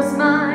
was mine.